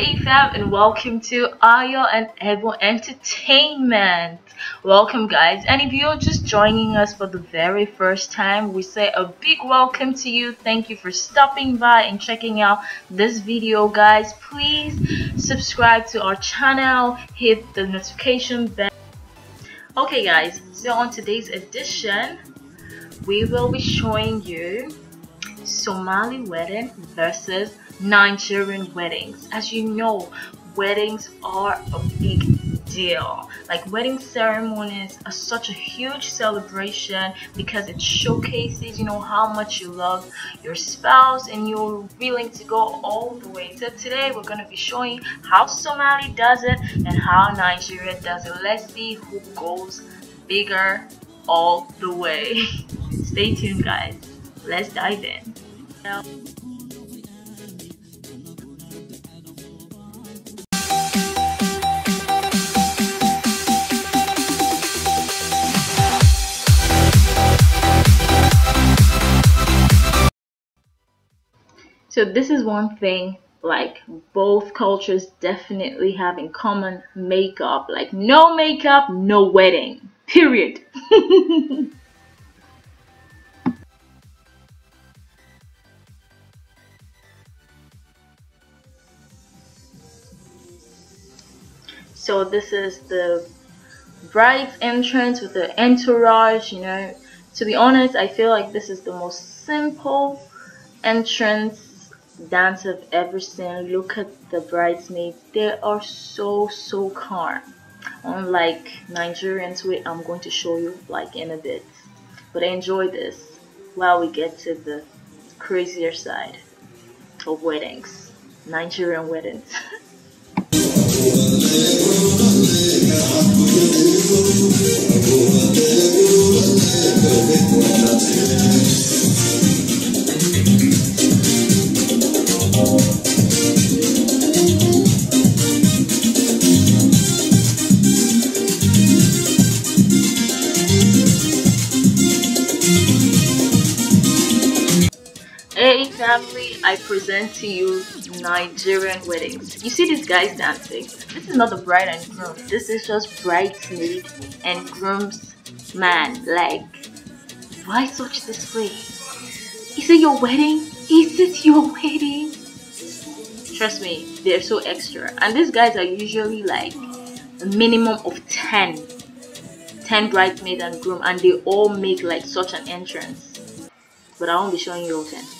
AE and welcome to Ayo and Ebun Entertainment. Welcome guys and if you're just joining us for the very first time we say a big welcome to you. Thank you for stopping by and checking out this video guys. Please subscribe to our channel, hit the notification bell. Okay guys, so on today's edition we will be showing you Somali wedding versus Nigerian weddings. As you know, weddings are a big deal. Like wedding ceremonies are such a huge celebration because it showcases, you know, how much you love your spouse and you're willing to go all the way. So today we're going to be showing how Somali does it and how Nigeria does it. Let's see who goes bigger all the way. Stay tuned guys. Let's dive in. So this is one thing like both cultures definitely have in common makeup. Like no makeup, no wedding. Period. so this is the bride's entrance with the entourage, you know. To be honest, I feel like this is the most simple entrance dance of everything. Look at the bridesmaids. They are so, so calm. Unlike Nigerians, which I'm going to show you like in a bit. But enjoy this while we get to the crazier side of weddings. Nigerian weddings. I present to you Nigerian weddings. You see these guys dancing? This is not the bride and groom. This is just bridesmaid and groom's man. Like, why such display? Is it your wedding? Is it your wedding? Trust me, they're so extra. And these guys are usually like a minimum of 10. 10 bridesmaids and groom and they all make like such an entrance. But I won't be showing you all 10.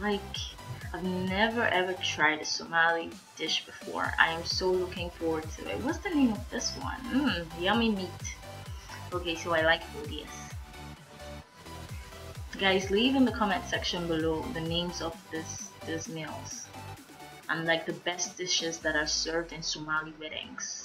Like, I've never ever tried a Somali dish before. I am so looking forward to it. What's the name of this one? Mmm, yummy meat. Okay, so I like foodies. Guys, leave in the comment section below the names of this these meals. and like the best dishes that are served in Somali weddings.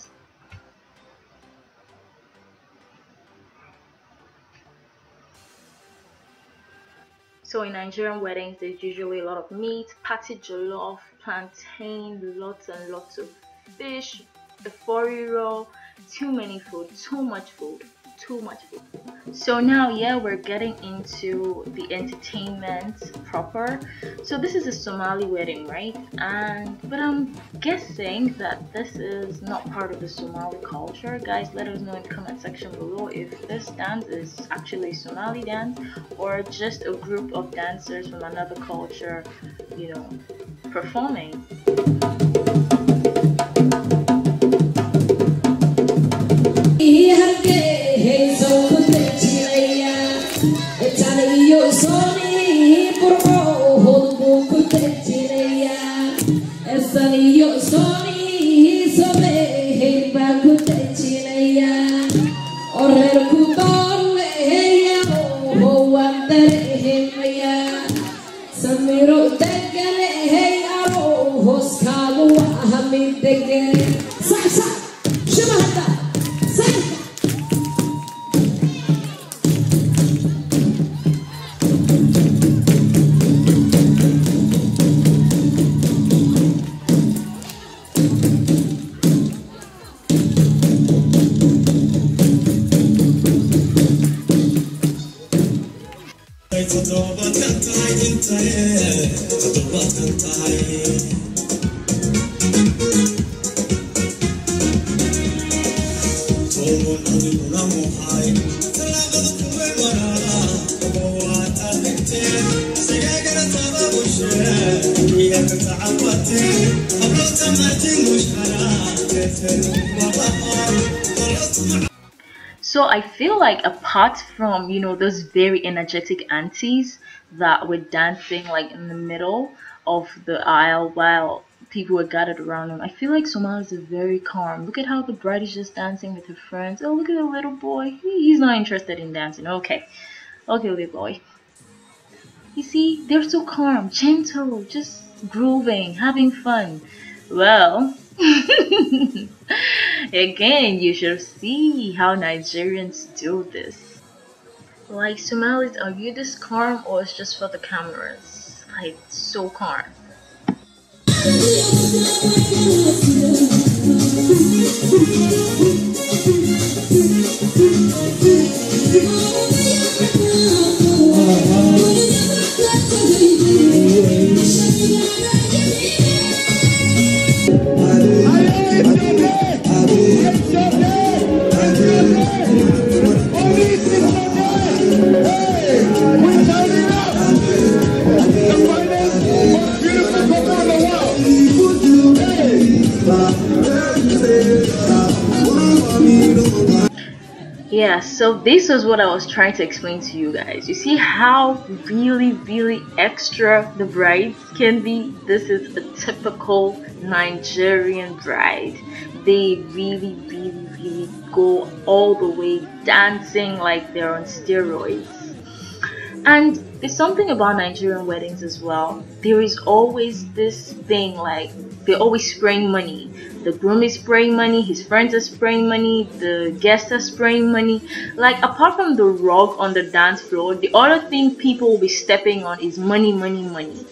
So in Nigerian weddings, there's usually a lot of meat, patty jollof, plantain, lots and lots of fish, the foriro, too many food, too much food too much. So now yeah we're getting into the entertainment proper. So this is a somali wedding right? And but i'm guessing that this is not part of the somali culture. Guys let us know in the comment section below if this dance is actually somali dance or just a group of dancers from another culture you know performing ku te chinaya orher Qodobad kan tahay intae qodobad kan tahay Togon adiguna muhay Talaabada kuwe maraala Qobowaad adhigtee Sigaagana taba bulshee Guriga ka tacabatee Ablota martin mushkala Teefeenu mabaqoon So I feel like apart from you know those very energetic aunties that were dancing like in the middle of the aisle while people were gathered around them, I feel like Somalis are very calm. Look at how the bride is just dancing with her friends. Oh, look at the little boy. He's not interested in dancing. Okay, okay, little boy. You see, they're so calm, gentle, just grooving, having fun. Well, again, you should see how Nigerians do this. Like Somalis, are you this calm or it's just for the cameras? Like, so calm. yeah so this is what i was trying to explain to you guys. You see how really really extra the brides can be? This is a typical nigerian bride. They really really really go all the way dancing like they're on steroids. And there's something about nigerian weddings as well. There is always this thing like they're always spraying money. The groom is spraying money his friends are spraying money the guests are spraying money. Like apart from the rug on the dance floor the other thing people will be stepping on is money money money.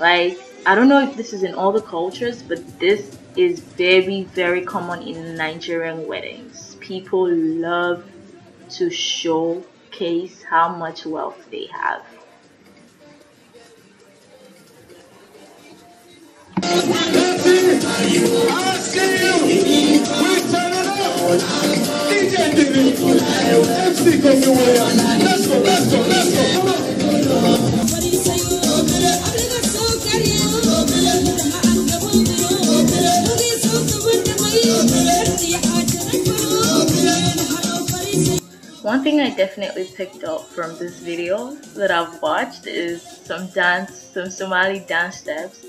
Like i don't know if this is in all the cultures but this is very very common in nigerian weddings. People love to showcase how much wealth they have One thing I definitely picked up from this video that I've watched is some dance, some Somali dance steps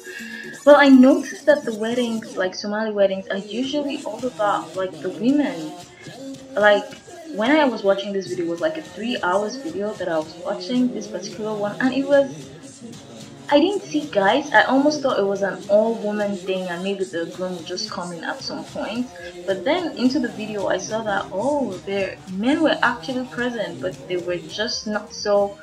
well, I noticed that the weddings, like Somali weddings, are usually all about like the women. Like when I was watching this video, it was like a three hours video that I was watching this particular one, and it was I didn't see guys. I almost thought it was an all-woman thing and maybe the groom would just come in at some point. But then into the video, I saw that oh, their men were actually present, but they were just not so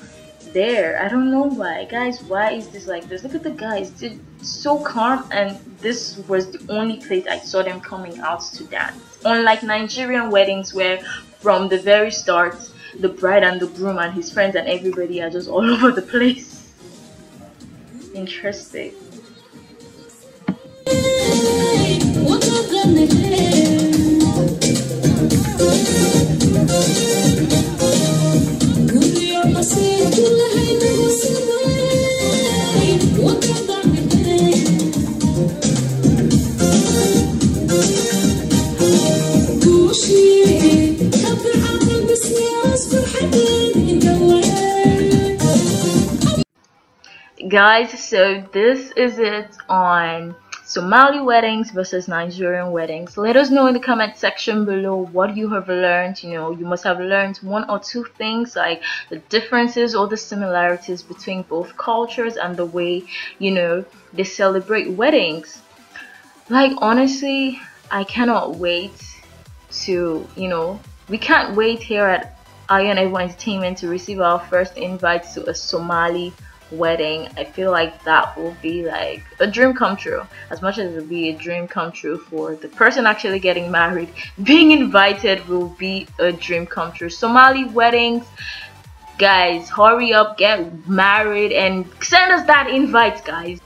there. I don't know why, guys. Why is this like this? Look at the guys. They're so calm, and this was the only place I saw them coming out to dance. Unlike Nigerian weddings, where from the very start, the bride and the groom and his friends and everybody are just all over the place interesting. Guys so this is it on Somali weddings versus Nigerian weddings. Let us know in the comment section below what you have learned. You know, you must have learned one or two things like the differences or the similarities between both cultures and the way, you know, they celebrate weddings. Like, honestly, I cannot wait to, you know, we can't wait here at Ayo and Ebun Entertainment to receive our first invite to a Somali wedding i feel like that will be like a dream come true. As much as it will be a dream come true for the person actually getting married being invited will be a dream come true. Somali weddings guys hurry up get married and send us that invite guys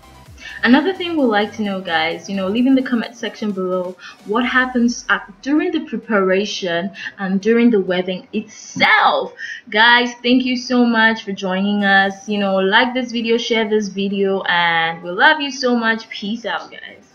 Another thing we'd like to know guys, you know, leave in the comment section below what happens at, during the preparation and during the wedding itself. Guys, thank you so much for joining us. You know, like this video, share this video, and we love you so much. Peace out guys.